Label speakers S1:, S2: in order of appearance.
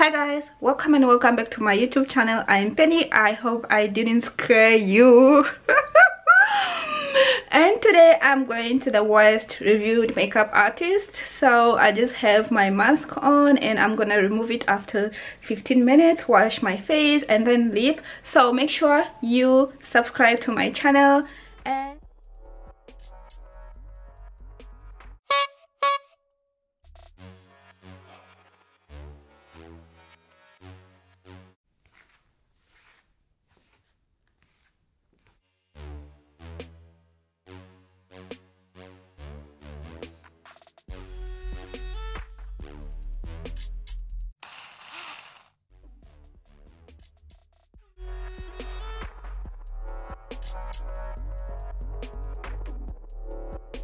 S1: hi guys welcome and welcome back to my youtube channel. I'm penny. I hope i didn't scare you. And today i'm going to the worst reviewed makeup artist. So i just have my mask on and i'm gonna remove it after 15 minutes wash my face and then leave. So make sure you subscribe to my channel and